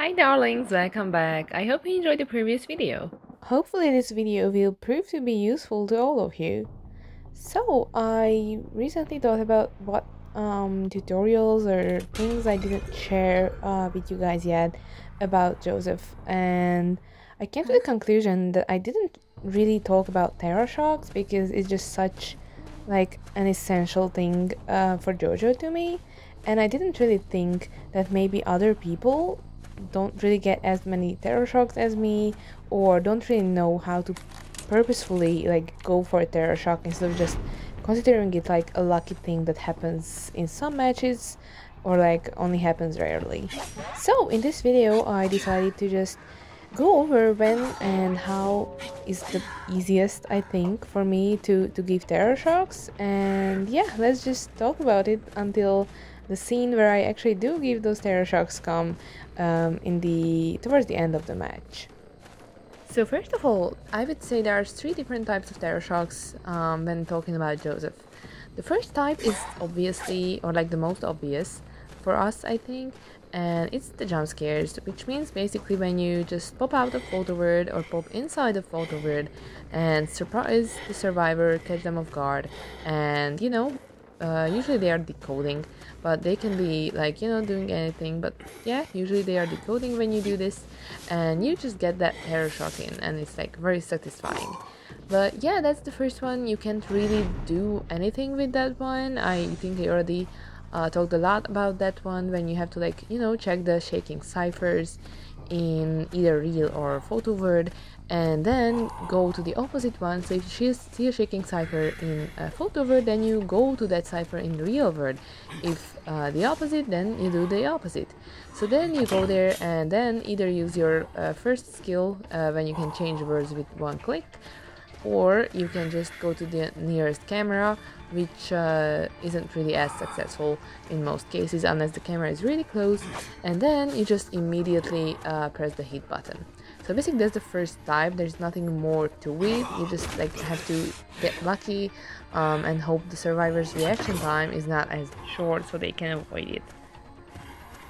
Hi darlings, welcome back. I hope you enjoyed the previous video. Hopefully this video will prove to be useful to all of you. So, I recently thought about what um, tutorials or things I didn't share uh, with you guys yet about Joseph and I came to the conclusion that I didn't really talk about Terror Shocks because it's just such like an essential thing uh, for JoJo to me and I didn't really think that maybe other people don't really get as many terror Shocks as me or don't really know how to purposefully like go for a terror Shock instead of just considering it like a lucky thing that happens in some matches or like only happens rarely. So in this video I decided to just go over when and how is the easiest I think for me to, to give terror Shocks and yeah let's just talk about it until the scene where I actually do give those terror Shocks come um, in the towards the end of the match. So first of all, I would say there are three different types of terror Shocks um, when talking about Joseph. The first type is obviously, or like the most obvious for us, I think, and it's the jump scares, which means basically when you just pop out of photo world or pop inside of photo world and surprise the survivor, catch them off guard, and you know, uh, usually they are decoding but they can be like you know doing anything but yeah usually they are decoding when you do this and you just get that terror shock in and it's like very satisfying. But yeah that's the first one. You can't really do anything with that one. I think i already uh, talked a lot about that one when you have to like you know check the shaking ciphers in either real or photo world and then go to the opposite one. So if see a shaking cipher in a photo world, then you go to that cipher in real world. If uh, the opposite, then you do the opposite. So then you go there and then either use your uh, first skill uh, when you can change worlds with one click, or you can just go to the nearest camera, which uh, isn't really as successful in most cases unless the camera is really close, and then you just immediately uh, press the hit button. So basically that's the first type, there's nothing more to it, you just like have to get lucky um, and hope the survivor's reaction time is not as short so they can avoid it.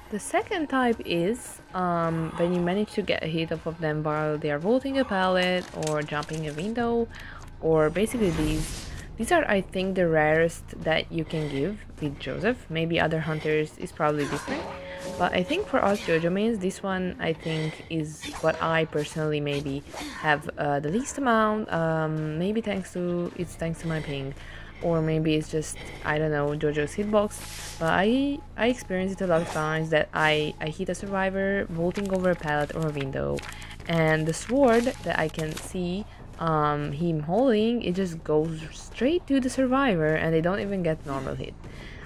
The second type is um, when you manage to get a hit off of them while they are vaulting a pallet or jumping a window or basically these these are I think the rarest that you can give with Joseph. Maybe other hunters is probably different. But I think for us JoJo mains, this one I think is what I personally maybe have uh, the least amount. Um, maybe thanks to it's thanks to my ping, or maybe it's just I don't know JoJo's hitbox. But I I experienced it a lot of times that I I hit a survivor vaulting over a pallet or a window, and the sword that I can see um, him holding it just goes straight to the survivor and they don't even get normal hit.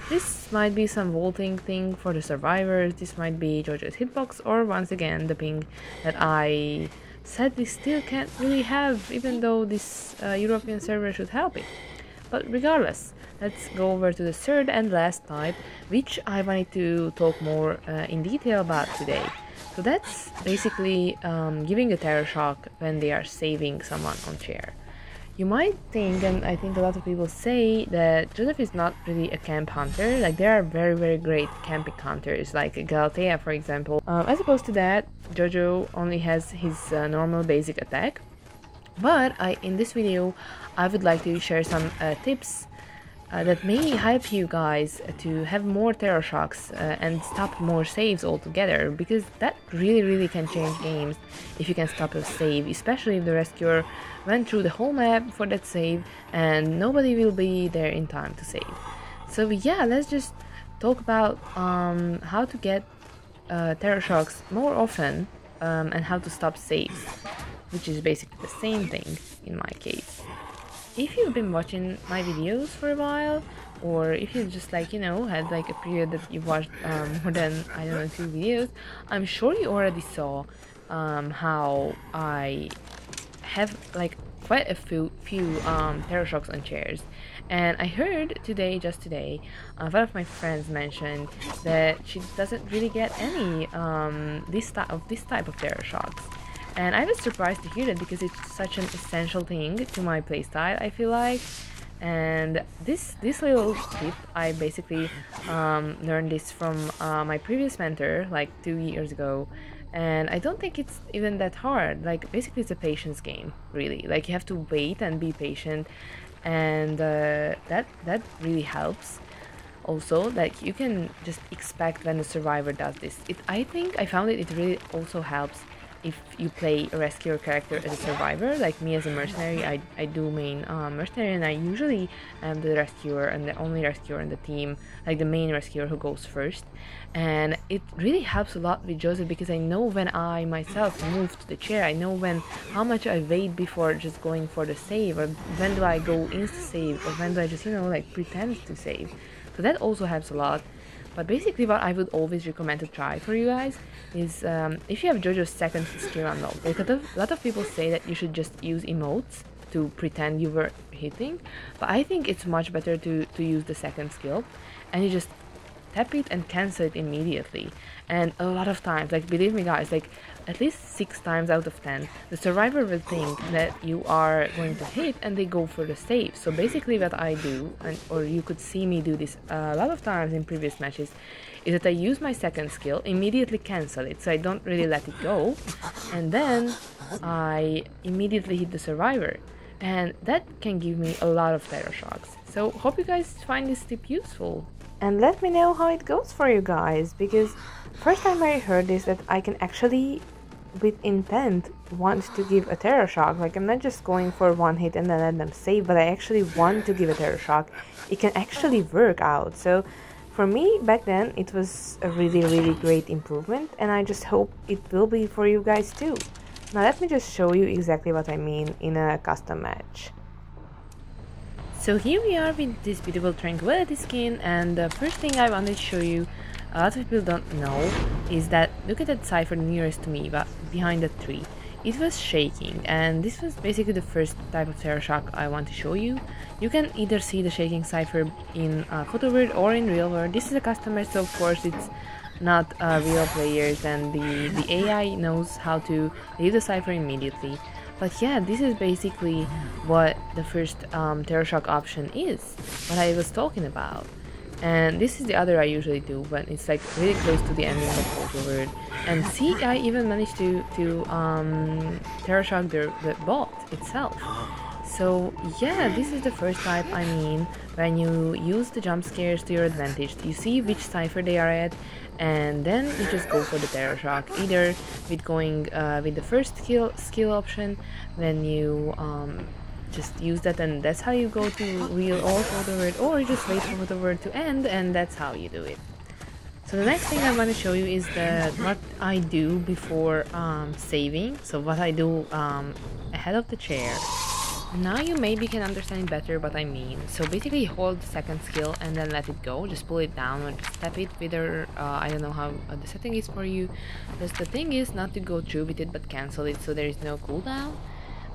This might be some vaulting thing for the survivors, this might be JoJo's hitbox, or once again the ping that I sadly still can't really have, even though this uh, European server should help it. But regardless, let's go over to the third and last type, which I wanted to talk more uh, in detail about today. So that's basically um, giving a terror shock when they are saving someone on chair. You might think, and I think a lot of people say, that Joseph is not really a camp hunter. Like, there are very, very great camping hunters, like Galatea, for example. Um, as opposed to that, Jojo only has his uh, normal basic attack. But I, in this video, I would like to share some uh, tips uh, that may help you guys to have more terror shocks uh, and stop more saves altogether because that really really can change games if you can stop a save especially if the rescuer went through the whole map for that save and nobody will be there in time to save. So yeah let's just talk about um, how to get uh, terror shocks more often um, and how to stop saves which is basically the same thing in my case. If you've been watching my videos for a while or if you just like you know had like a period that you watched um, more than I don't know two videos I'm sure you already saw um, how I have like quite a few few um, terror shocks on chairs. And I heard today just today uh, one of my friends mentioned that she doesn't really get any um, this type of this type of terror shocks and I was surprised to hear that because it's such an essential thing to my playstyle, I feel like. And this this little tip, I basically um, learned this from uh, my previous mentor, like two years ago. and I don't think it's even that hard. Like basically, it's a patience game, really. Like you have to wait and be patient, and uh, that that really helps. Also, like you can just expect when the survivor does this. It I think I found it. It really also helps if you play a rescuer character as a survivor, like me as a mercenary, I, I do main uh, mercenary and I usually am the rescuer and the only rescuer in the team, like the main rescuer who goes first. And it really helps a lot with Joseph because I know when I myself move to the chair, I know when how much I wait before just going for the save, or when do I go insta save, or when do I just, you know, like pretend to save. So that also helps a lot. But basically what I would always recommend to try for you guys is um, if you have JoJo's second skill unlocked. Of, a lot of people say that you should just use emotes to pretend you were hitting, but I think it's much better to, to use the second skill and you just tap it and cancel it immediately. And a lot of times, like believe me guys, like at least six times out of ten, the survivor will think that you are going to hit and they go for the save. So basically what I do, and or you could see me do this a lot of times in previous matches, is that I use my second skill, immediately cancel it, so I don't really let it go, and then I immediately hit the survivor. And that can give me a lot of terror shocks. So hope you guys find this tip useful and let me know how it goes for you guys because first time I heard this that I can actually with intent want to give a terror shock. Like I'm not just going for one hit and then let them save but I actually want to give a terror shock. It can actually work out. So for me back then it was a really really great improvement and I just hope it will be for you guys too. Now let me just show you exactly what I mean in a custom match so here we are with this beautiful tranquility skin and the first thing I wanted to show you a lot of people don't know is that look at that cipher nearest to me but behind the tree. It was shaking and this was basically the first type of terror shock I want to show you. You can either see the shaking cipher in uh, photo world or in real world. This is a customer so of course it's not uh, real players and the, the AI knows how to leave the cipher immediately but yeah, this is basically what the first um, Shock option is, what I was talking about. And this is the other I usually do when it's like really close to the ending of the word. And see, I even managed to, to um, Shock the, the bot itself. So yeah, this is the first type I mean when you use the jump scares to your advantage. You see which cipher they are at and then you just go for the terror shock. Either with going uh, with the first skill skill option when you um, just use that and that's how you go to real or for the word or you just wait for the word to end and that's how you do it. So the next thing I want to show you is the what I do before um, saving. So what I do um, ahead of the chair now you maybe can understand better what I mean. So basically hold the second skill and then let it go. Just pull it down or tap it whether, uh, I don't know how uh, the setting is for you. Just the thing is not to go through with it but cancel it so there is no cooldown.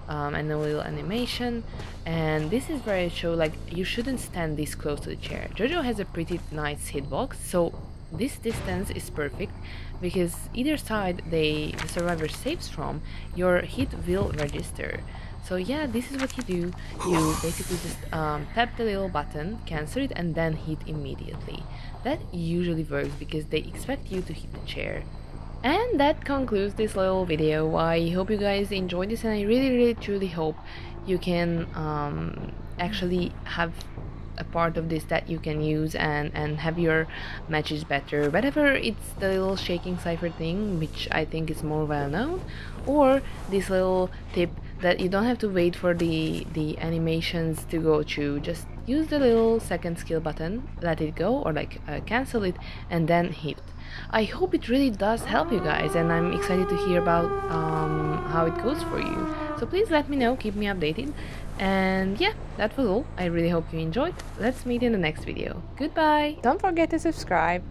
Um, and no little animation and this is where I show like you shouldn't stand this close to the chair. Jojo has a pretty nice hitbox so this distance is perfect because either side they the survivor saves from your hit will register so yeah, this is what you do. You basically just um, tap the little button, cancel it, and then hit immediately. That usually works because they expect you to hit the chair. And that concludes this little video. I hope you guys enjoyed this and I really really truly hope you can um, actually have a part of this that you can use and and have your matches better. Whatever it's the little shaking cipher thing which i think is more well known or this little tip that you don't have to wait for the the animations to go through. Just use the little second skill button let it go or like uh, cancel it and then hit. I hope it really does help you guys and I'm excited to hear about um, how it goes for you so please let me know keep me updated. And yeah that was all. I really hope you enjoyed. Let's meet in the next video. Goodbye. Don't forget to subscribe